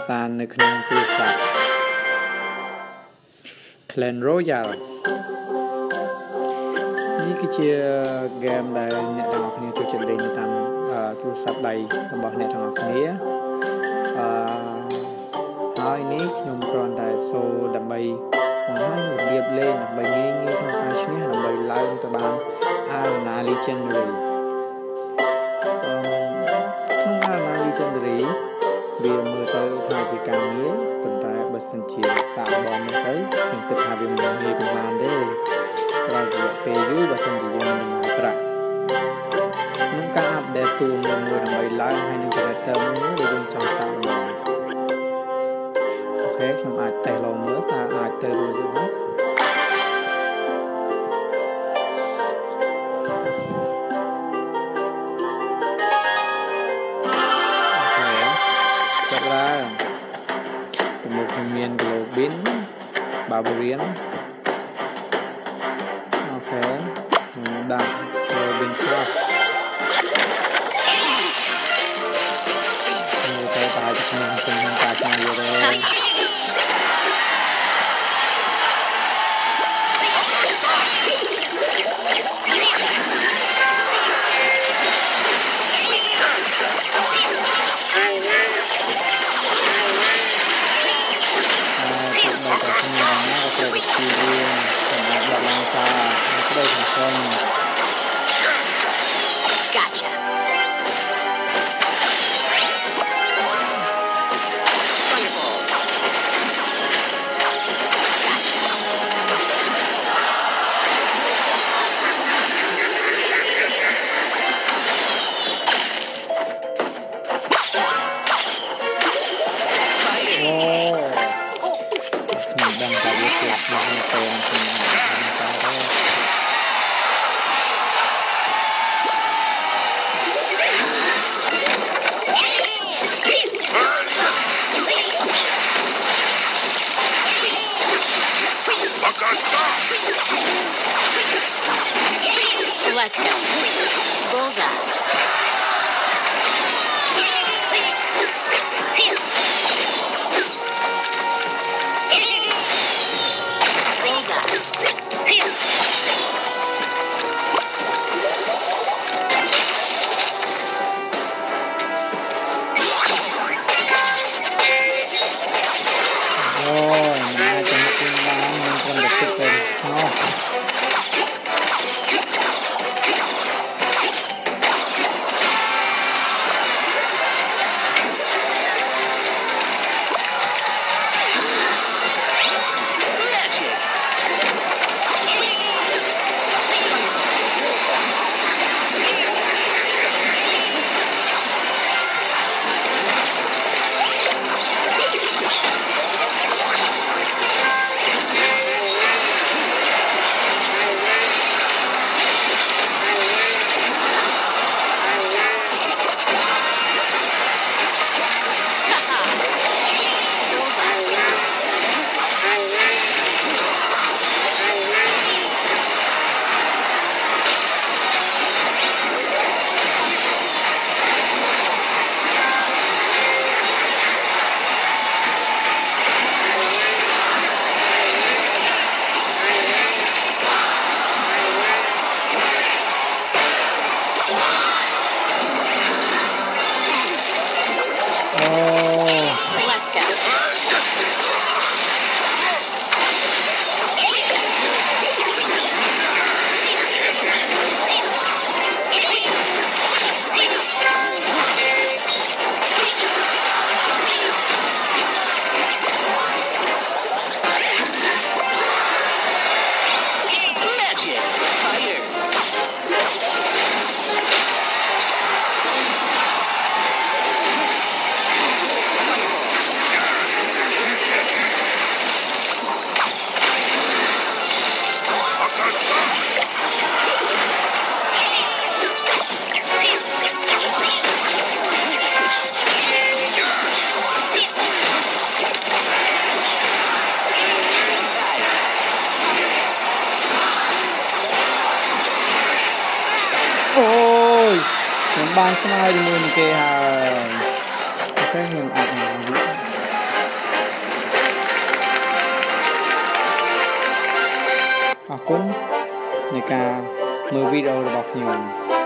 កម្សាន្តនៅក្នុងទូរស័ព្ទ Clan Royale នេះគឺជាហ្គេមដែលអ្នកទាំងអស់គ្នាចូលចិត្តលេងនៅតាមទូរស័ព្ទដៃរបស់អ្នកទាំងអស់គ្នាអឺហើយនេះខ្ញុំគ្រាន់តែសូដើម្បីបង្ហាញរបៀបលេងដើម្បីងាយងាយក្នុងការឈ្នះដើម្បីឡើងទៅបាន Arena Legendary ក្នុង Arena Legendary វាមើលទៅថាជាការងារប៉ុន្តែបើសិនជាសាកបងនោះទៅខ្ញុំគិតថាវាមិនងាយប៉ុន្មានទេត្រូវរយៈពេលយូរបើសិនជាយើងមិនចំណាយប្រាក់ក្នុងការអាប់ដេតតួមួយមួយដើម្បីឡើងហើយនឹង character មួយដែលយើងចង់សាកល្បងអូខេខ្ញុំអាចតេស្តលងមើលតើ ចាប់ឡើងពីមុខខ្ញុំមាន Globin Barbarian អូខេខ្ញុំដាក់ Globin Plus ណាក៏ត្រូវតែជារៀងសម្រាប់ដាក់ឡើងសារក្តីសង្ឃឹម Gotcha. វាស្លាប់មកនៅពេលខ្ញុំដឹងថាទេ Let's go. Bullseye. បានស្មើជាមួយនឹងគេហើយតែខ្ញុំអាចនឹងវាអរគុណនៃការមើលវីដេអូរបស់ខ្ញុំ